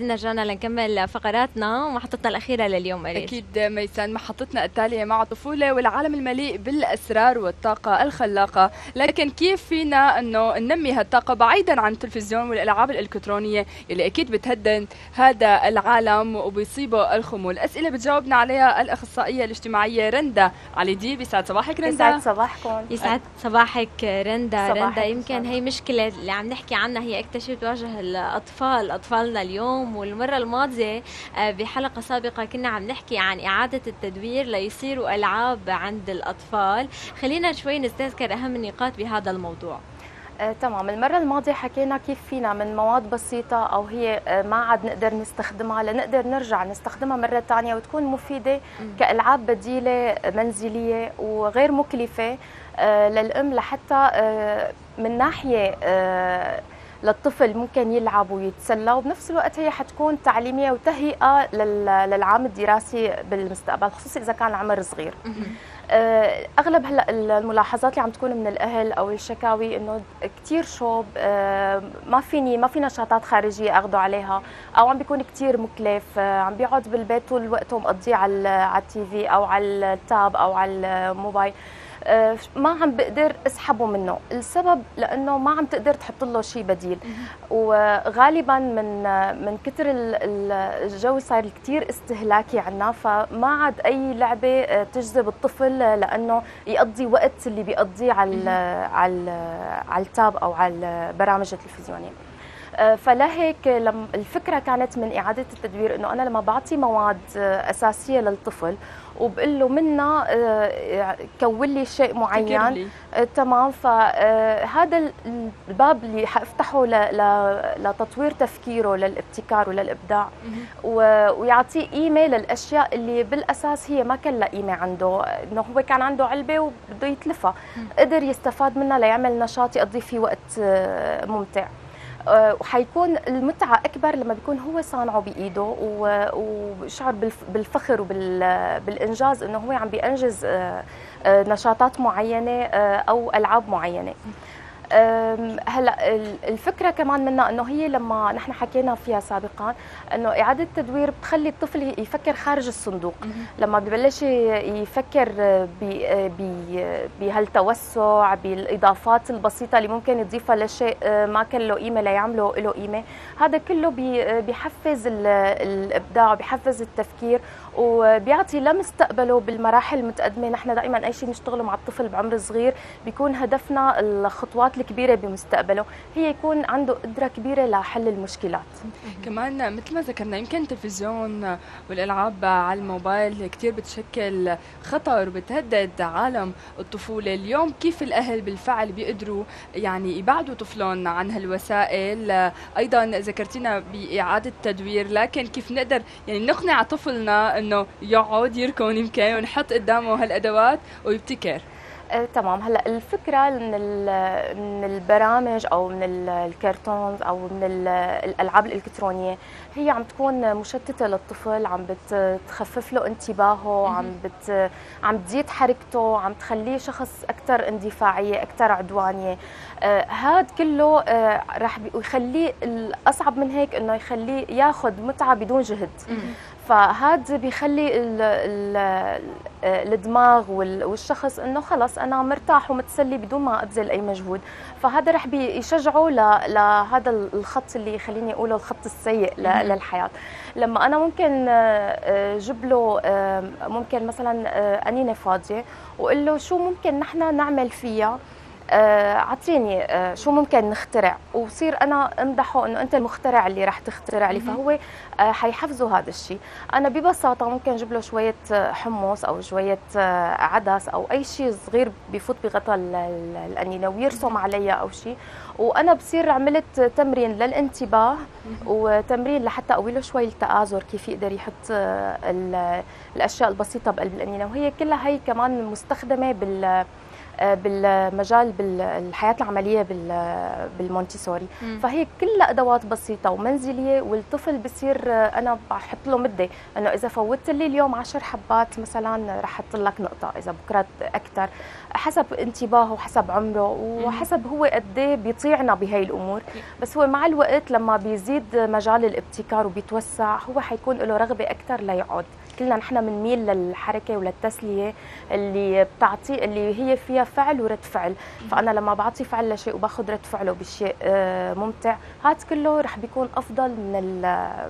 بعدين رجعنا لنكمل فقراتنا ومحطتنا الأخيرة لليوم أريج. أكيد ميسان محطتنا التالية مع الطفولة والعالم المليء بالأسرار والطاقة الخلاقة. لكن كيف فينا أنه ننمي هالطاقة بعيدا عن التلفزيون والألعاب الإلكترونية اللي أكيد بتهدد هذا العالم وبيصيبه الخمول؟ أسئلة بتجاوبنا عليها الأخصائية الاجتماعية رندا علي دي بيسعد صباحك رندا. يسعد صباحكم. يسعد صباحك رندا. صباحك رندا يمكن هي مشكلة اللي عم نحكي عنها هي اكتشفت تواجه الأطفال أطفالنا اليوم والمرة الماضية آه، بحلقة سابقة كنا عم نحكي عن إعادة التدوير ليصيروا ألعاب عند الأطفال. خلينا شوي نستذكر أهم النقاط بهذا الموضوع. آه، تمام. المرة الماضية حكينا كيف فينا من مواد بسيطة أو هي آه، ما عاد نقدر نستخدمها لنقدر نرجع نستخدمها مرة ثانية وتكون مفيدة كألعاب بديلة منزلية وغير مكلفة آه، للأم لحتى آه، من ناحية للطفل ممكن يلعب ويتسلى وبنفس الوقت هي حتكون تعليمية وتهيئة لل- للعام الدراسي بالمستقبل خصوصي إذا كان العمر صغير. آه، أغلب هلا الملاحظات اللي عم تكون من الأهل أو الشكاوي إنه كثير شوب آه، ما فيني ما في نشاطات خارجية اخذه عليها أو عم بيكون كثير مكلف آه، عم بيقعد بالبيت طول وقته مقضيه على على التي في أو على التاب أو على الموبايل. ما عم بقدر اسحبه منه. السبب لأنه ما عم تقدر تحط له شيء بديل. وغالبا من من كثر ال- ال- الجو صار كثير استهلاكي عنا فما عاد أي لعبة آه، تجذب الطفل لأنه يقضي وقت اللي بيقضيه على على على التاب أو على البرامج التلفزيونية. آه، فلهيك لما الفكرة كانت من إعادة التدوير إنه أنا لما بعطي مواد آه، أساسية للطفل وبقول له منها آه، كون لي شيء معين لي. آه، تمام. فهذا الباب اللي حافتحه لتطوير تفكيره للابتكار وللإبداع. ويعطيه قيمه للاشياء اللي بالأساس هي ما كان لها قيمه عنده إنه هو كان عنده علبة وبده يتلفها. قدر يستفاد منها ليعمل نشاط يقضي فيه وقت آه، ممتع. آه، وحيكون المتعة أكبر لما بيكون هو صانعه بإيده و- وبيشعر بالف- بالفخر وبالإنجاز إنه هو عم بينجز آه، آه، نشاطات معينة آه، أو ألعاب معينة. أم، هلا ال- الفكرة كمان منها إنه هي لما نحن حكينا فيها سابقا إنه إعادة التدوير بتخلي الطفل يفكر خارج الصندوق. لما ببلش يفكر بهالتوسع بالإضافات البسيطة اللي ممكن يضيفها لشيء ما كان له قيمة ليعمله له قيمة. هذا كله بي- بيحفز ال- الإبداع بيحفز التفكير. وبيعطي لمستقبله بالمراحل المتقدمه نحن دائما أي شيء بنشتغله مع الطفل بعمر صغير بيكون هدفنا الخطوات الكبيرة بمستقبله. هي يكون عنده قدرة كبيرة لحل المشكلات. كمان مثل ما ذكرنا يمكن التلفزيون والألعاب على الموبايل كثير بتشكل خطر وبتهدد عالم الطفولة. اليوم كيف الأهل بالفعل بيقدروا يعني يبعدوا طفلهم عن هالوسائل؟ أيضا ذكرتينا بإعادة التدوير لكن كيف نقدر يعني نقنع طفلنا إنه يقعد يركن يمكن ونحط قدامه هالأدوات ويبتكر. آه، تمام. هلأ الفكرة من من البرامج أو من ال- الكرتونز أو من ال- الألعاب الإلكترونية هي عم تكون مشتتة للطفل عم بتخفف له انتباهه عم بت عم تزيد حركته عم تخليه شخص أكثر اندفاعية أكثر عدوانية. آه هاد كله آه راح يخليه الاصعب من هيك إنه يخليه ياخذ متعة بدون جهد. فهذا بيخلي ال ال الدماغ وال- والشخص إنه خلص أنا مرتاح ومتسلي بدون ما أبذل أي مجهود. فهذا رح بيشجعه لهذا الخط اللي خليني أقوله الخط السيء. للحياة. لما أنا ممكن آه، آه، جيب له آه، ممكن مثلا أنينة فاضية وأقول له شو ممكن نحن نعمل فيها؟ آه، اعطيني آه، شو ممكن نخترع؟ وصير أنا أمدحه إنه أنت المخترع اللي رح تخترع لي فهو آه، حيحفزه هذا الشيء أنا ببساطة ممكن أجيب له شوية آه، حمص أو شوية آه، عدس أو أي شيء صغير بفوت بغطاء ال- ال- الانينه ويرسم عليها أو شيء وأنا بصير عملت تمرين للانتباه وتمرين لحتى أقوي له شوي التآزر كيف يقدر يحط آه، ال- الأشياء البسيطة بقلب الانينه وهي كلها هي كمان مستخدمة بال بالمجال بالحياة العملية بالمونتيسوري. فهي كلها أدوات بسيطة ومنزلية والطفل بصير أنا بحط له مدة. أنه إذا فوتت لي اليوم 10 حبات مثلا رح أحط لك نقطة. إذا بكرة أكثر حسب انتباهه وحسب عمره وحسب هو قد إيه بيطيعنا بهي الأمور. بس هو مع الوقت لما بيزيد مجال الابتكار وبيتوسع هو حيكون له رغبة أكثر ليقعد كلنا نحن بنميل للحركة وللتسلية اللي بتعطي اللي هي فيها فعل ورد فعل. فأنا لما بعطي فعل لشيء وباخذ رد فعله بشيء آه، ممتع هذا كله رح بيكون أفضل من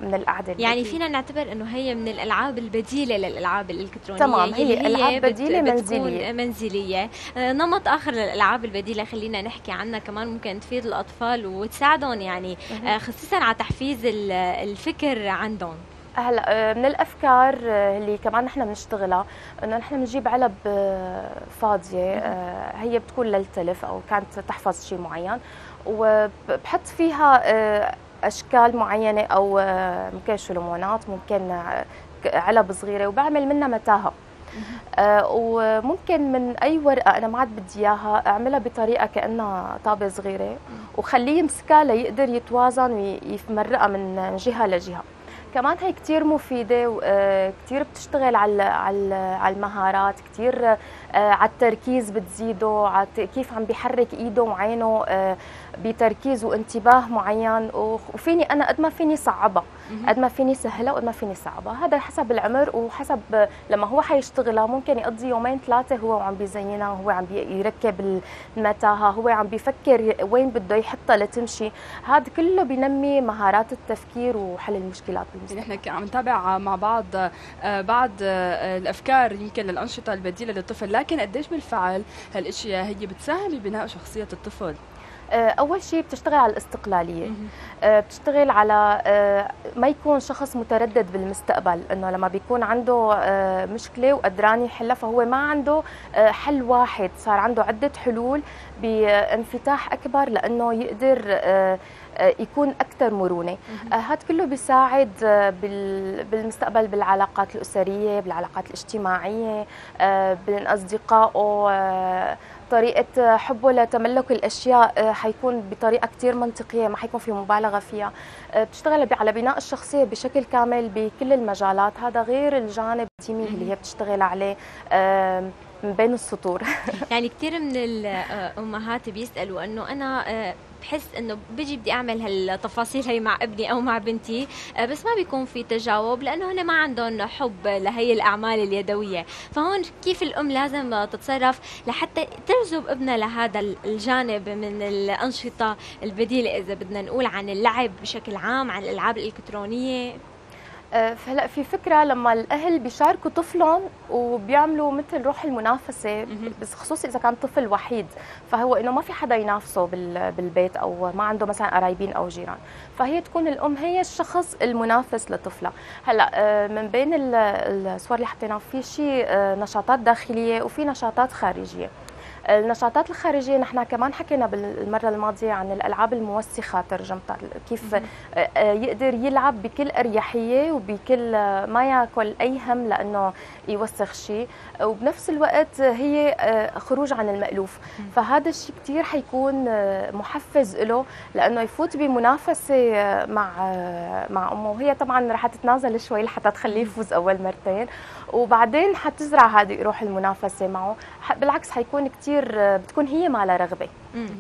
من القعدة يعني فينا نعتبر إنه هي من الألعاب البديلة للألعاب الإلكترونية تمام هي العاب بديلة منزلية. منزلية. آه، نمط آخر للألعاب البديلة خلينا نحكي عنها كمان ممكن تفيد الأطفال وتساعدهم يعني آه، خصيصا على تحفيز الفكر عندهم. هلا آه، من الأفكار آه، اللي كمان نحن بنشتغلها إنه نحن بنجيب علب آه، فاضية هي بتكون للتلف أو كانت تحفظ شيء معين وبحط فيها أشكال معينة أو ممكن شلمونات ممكن علب صغيرة وبعمل منها متاهة. وممكن من أي ورقة أنا ما عاد بدي إياها أعملها بطريقة كأنها طابة صغيرة وخليه يمسكها ليقدر يتوازن ويمرقها من جهة لجهة. كمان هي كثير مفيدة وكثير آه، بتشتغل على على المهارات كثير آه، على التركيز بتزيده على كيف عم بيحرك إيده وعينه آه، بتركيز وانتباه معين. وفيني أنا قد ما فيني صعبها قد ما فيني سهلها وقد ما فيني صعبها هذا حسب العمر وحسب لما هو حيشتغلها ممكن يقضي يومين ثلاثة هو وعم بيزينها هو عم يركب المتاهة هو عم بيفكر وين بده يحطها لتمشي. هذا كله بينمي مهارات التفكير وحل المشكلات بالمستقبل نحن عم نتابع مع بعض آه، بعض آه، الأفكار يمكن للأنشطة البديلة للطفل لكن قديش بالفعل هالإشياء هي بتساهم ببناء شخصية الطفل؟ أول شيء بتشتغل على الاستقلالية. آه، بتشتغل على آه، ما يكون شخص متردد بالمستقبل إنه لما بيكون عنده مشكلة وقدران يحلها فهو ما عنده حل واحد. صار عنده عدة حلول بانفتاح أكبر لإنه يقدر يكون أكثر مرونة. هذا كله بيساعد بالمستقبل بالعلاقات الأسرية بالعلاقات الاجتماعية بين اصدقائه طريقة حبه لتملك الأشياء آه، حيكون بطريقة كثير منطقية ما حيكون في مبالغة فيها. آه، بتشتغل على بناء الشخصية بشكل كامل بكل المجالات. هذا غير الجانب التيمي اللي هي بتشتغل عليه. من بين السطور. يعني كثير من الأمهات بيسألوا إنه أنا آه، بحس إنه بيجي بدي أعمل هالتفاصيل هي مع ابني أو مع بنتي آه، بس ما بيكون في تجاوب لأنه هن ما عندهم حب لهي الأعمال اليدوية. فهون كيف الأم لازم تتصرف لحتى تجذب ابنها لهذا الجانب من الأنشطة البديلة إذا بدنا نقول عن اللعب بشكل عام عن الألعاب الإلكترونية؟ فهلا في فكرة لما الأهل بيشاركوا طفلهم وبيعملوا مثل روح المنافسة بس خصوصي إذا كان طفل وحيد فهو إنه ما في حدا ينافسه بالبيت أو ما عنده مثلا قرايبين أو جيران. فهي تكون الأم هي الشخص المنافس لطفلها. هلا آه، من بين الصور اللي حطيناها في شيء آه، نشاطات داخلية وفي نشاطات خارجية. النشاطات الخارجية نحن كمان حكينا بالمرة الماضية عن الألعاب الموسخة ترجمتها كيف آه، آه، يقدر يلعب بكل أريحية وبكل آه، ما يأكل أي هم لأنه يوسخ شيء. وبنفس الوقت هي خروج عن المألوف. فهذا الشيء كثير حيكون محفز له لأنه يفوت بمنافسة مع مع أمه. وهي طبعا رح تتنازل شوي لحتى تخليه يفوز أول مرتين. وبعدين حتزرع هذه روح المنافسة معه. بالعكس حيكون كثير بتكون هي مالها رغبة.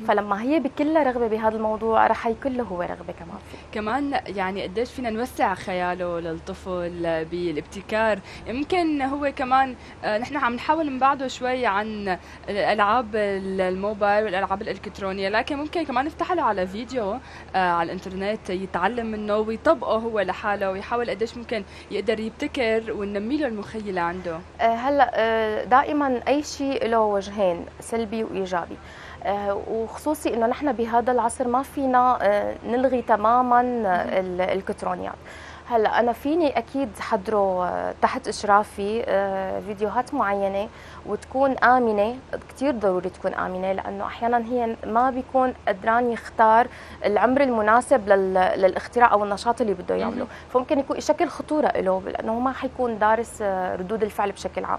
فلما هي بكلها رغبة بهذا الموضوع رح يكون له هو رغبة كمان. فيه كمان يعني قديش فينا نوسع خياله للطفل بالابتكار. يمكن هو كمان آه، نحن عم نحاول نبعده شوي عن الألعاب الموبايل والألعاب الإلكترونية لكن ممكن كمان نفتح له على فيديو آه، على الإنترنت يتعلم منه ويطبقه هو لحاله ويحاول قديش ممكن يقدر يبتكر وننمي له المخيلة عنده. آه، هلا دائما أي شيء له وجهين سلبي وإيجابي. وخصوصي إنه نحن بهذا العصر ما فينا آه، نلغي تماما الالكترونيات هلأ أنا فيني أكيد حضره آه، تحت إشرافي فيديوهات معينة وتكون آمنة. كثير ضروري تكون آمنة لأنه أحيانا هي ما بيكون قدران يختار العمر المناسب للاختراع أو النشاط اللي بده يعمله. فممكن يكون يشكل خطورة له لأنه ما حيكون دارس ردود الفعل بشكل عام.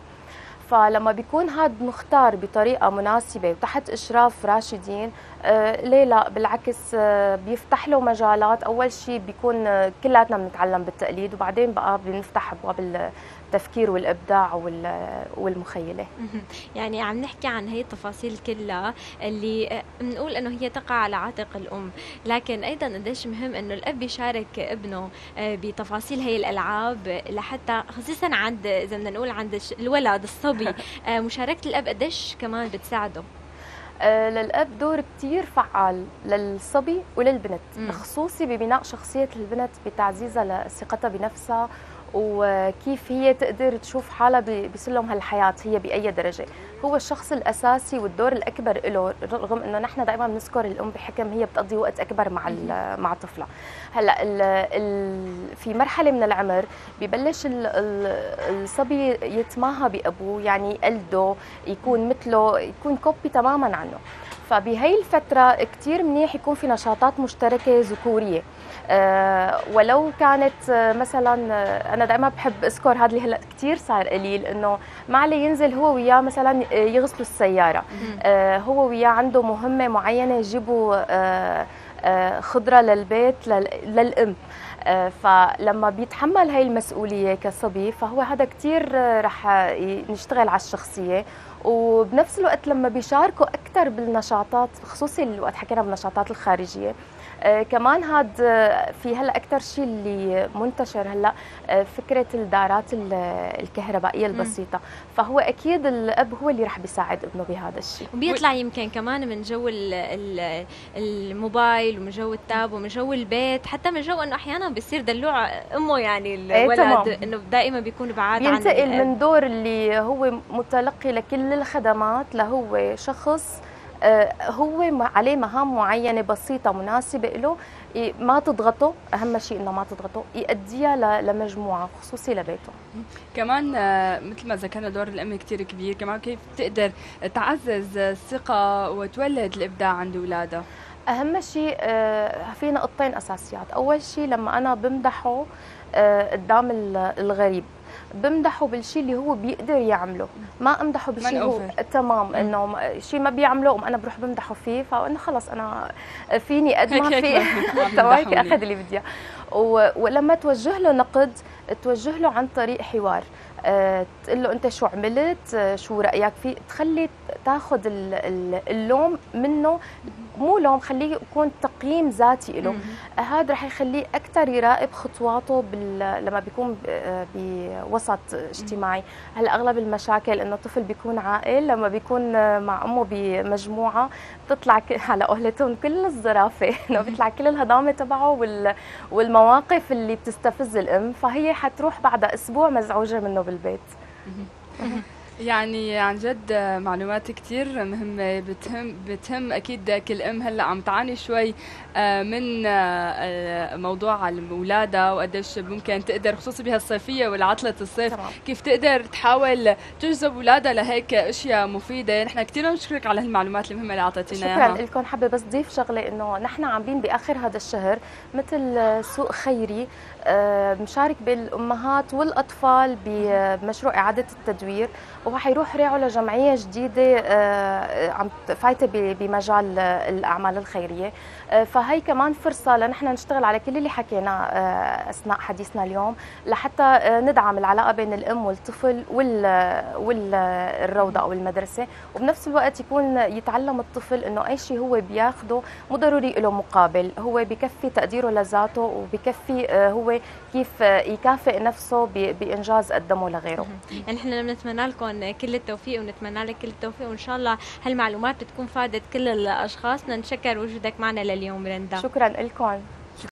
فلما بيكون هذا مختار بطريقة مناسبة وتحت إشراف راشدين آه ليه لا بالعكس آه بيفتح له مجالات. أول شيء بيكون آه كلياتنا بنتعلم بالتقليد وبعدين بقى بنفتح أبواب التفكير والإبداع والمخيلة. يعني عم نحكي عن هي التفاصيل كلها اللي بنقول إنه هي تقع على عاتق الأم. لكن أيضا قديش مهم إنه الأب يشارك ابنه آه، بتفاصيل هي الألعاب لحتى خصيصا عند إذا بدنا نقول عند الولد الصبي آه، مشاركة الأب قديش كمان بتساعده؟ آه، للأب دور كثير فعال للصبي وللبنت خصوصي ببناء شخصية البنت بتعزيزها لثقتها بنفسها وكيف هي تقدر تشوف حالها بسلم هالحياة هي بأي درجة. هو الشخص الأساسي والدور الأكبر له رغم أنه نحن دائما بنذكر الأم بحكم هي بتقضي وقت أكبر مع مع طفلها. هلأ ال ال في مرحلة من العمر ببلش ال الصبي يتماهى بأبوه يعني يقلده يكون مثله يكون كوبي تماما عنه. فبهي الفترة كتير منيح يكون في نشاطات مشتركة ذكورية. أه ولو كانت آه، مثلا آه، أنا دائما بحب أذكر هذا اللي هلأ كثير صار قليل إنه ما عليه ينزل هو وياه مثلا آه، يغسلوا السيارة. أه هو وياه عنده مهمة معينة يجيبوا أه خضرة للبيت للأم. فلما بيتحمل هاي المسؤولية كصبي فهو هذا كتير رح نشتغل على الشخصية. وبنفس الوقت لما بيشاركوا أكثر بالنشاطات خصوصي الوقت حكينا بالنشاطات الخارجية آه كمان هاد آه، في هلا أكثر شيء اللي منتشر هلا آه فكرة الدارات الكهربائية البسيطة. فهو أكيد الأب هو اللي رح بيساعد ابنه بهذا الشيء وبيطلع يمكن كمان من جو الموبايل ومن جو ال tab ومن جو البيت حتى من جو إنه أحيانا بيصير دلوع أمه يعني إيه، الولد إنه دائما بيكون بعاد عن بينتقل من دور اللي هو متلقي لكل الخدمات لهو شخص آه، هو عليه مهام معينة بسيطة مناسبة له ما تضغطه أهم شيء إنه ما تضغطه يأديها لمجموعة خصوصي لبيته. كمان آه، مثل ما ذكرنا دور الأم كثير كبير. كمان كيف تقدر تعزز الثقة وتولد الإبداع عند اولادها أهم شيء آه، في نقطتين أساسيات. أول شيء لما أنا بمدحه قدام الغريب. بمدحه بالشيء اللي هو بيقدر يعمله. ما أمدحه بالشيء هو تمام إنه شيء ما بيعمله وأنا بروح بمدحه فيه فانه خلص أنا فيني قد ما في هيك أخذ اللي بدي ولما توجه له نقد توجه له عن طريق حوار. تقول له انت شو عملت شو رأيك فيه؟ تخلي تاخذ اللوم منه مو لوم خليه يكون تقييم ذاتي له. هذا رح يخليه أكثر يراقب خطواته بال... لما بيكون بوسط اجتماعي. هلأ أغلب المشاكل إنه الطفل بيكون عاقل لما بيكون مع أمه بمجموعة بتطلع. على قولتهم كل الظرافة. إنه بيطلع كل الهضامة تبعه وال... والمواقف اللي بتستفز الأم. فهي حتروح بعد أسبوع مزعوجة منه بالبيت. يعني عن جد معلومات كثير مهمة بتهم بتهم أكيد كل أم هلأ عم تعاني شوي آه، من آه، موضوع الولادة وقديش ممكن تقدر خصوصي بهالصيفية والعطلة الصيف طبعا. كيف تقدر تحاول تجذب أولادها لهيك أشياء مفيدة؟ نحن كثير بنشكرك على هالمعلومات المهمة اللي أعطيتينا إياها. شكرا لكم. حابة بس ضيف شغلة إنه نحن عاملين بآخر هذا الشهر مثل سوق خيري آه، مشارك بالأمهات والأطفال بمشروع إعادة التدوير. وحيروح ريعه لجمعية جديدة آه، عم فايته بمجال الأعمال الخيرية. فهي كمان فرصة لنحن نشتغل على كل اللي حكيناه أثناء حديثنا اليوم لحتى ندعم العلاقة بين الأم والطفل والروضه أو المدرسة. وبنفس الوقت يكون يتعلم الطفل إنه أي شيء هو بياخده مو ضروري له مقابل هو بكفي تقديره لذاته وبكفي هو كيف يكافئ نفسه بإنجاز قدمه لغيره. يعني إحنا بنتمنى لكم كل التوفيق ونتمنى لك كل التوفيق وإن شاء الله هالمعلومات بتكون فادت كل الأشخاص. نتشكر وجودك معنا لليوم. رندا. شكرا لكم.